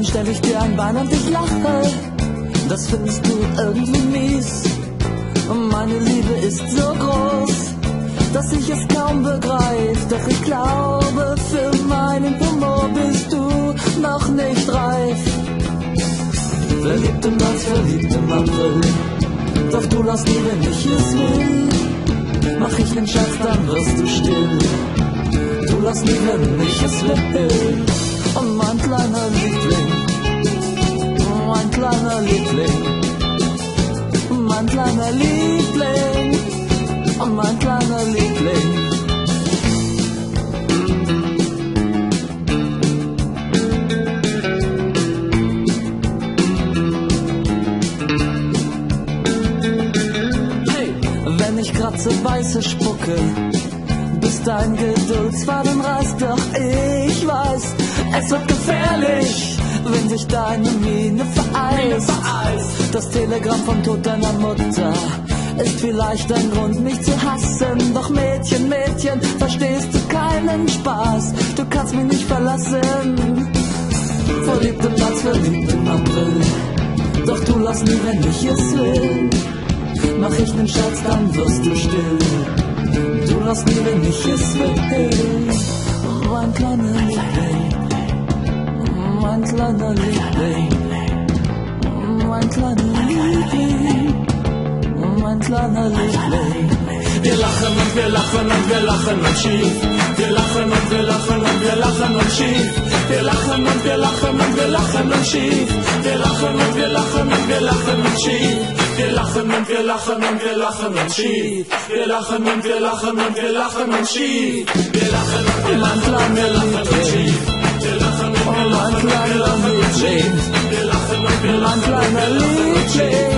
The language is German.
dann stell ich dir ein Bein und ich lache. Das findest du irgendwie mies. Und meine Liebe ist so groß, dass ich es kaum begreif. Doch ich glaube, für meinen Humor bist du noch nicht reif. Verliebt im März, verliebt im April. Doch du lass nie, wenn ich es will. Mach ich den Schatz, dann wirst du still. Du lass nie, wenn ich es will. Und mein kleiner Liebling, mein kleiner Liebling, mein kleiner Liebling, und mein kleiner Liebling. Hey, wenn ich kratze, weiße spucke, bis dein Geduldsfaden reißt, doch weiß, es wird gefährlich, wenn sich deine Miene vereist. Das Telegramm vom Tod deiner Mutter ist vielleicht ein Grund, mich zu hassen. Doch Mädchen, Mädchen, verstehst du keinen Spaß? Du kannst mich nicht verlassen. Verliebt im März, verliebt im April. Doch du lass nie, wenn ich es will. Mach ich nen Scherz, dann wirst du still. Du lass nie, wenn ich es will. Lachen und wir lachen und schief. Wir lachen und wir lachen und wir lachen und schief. I'm trying to change.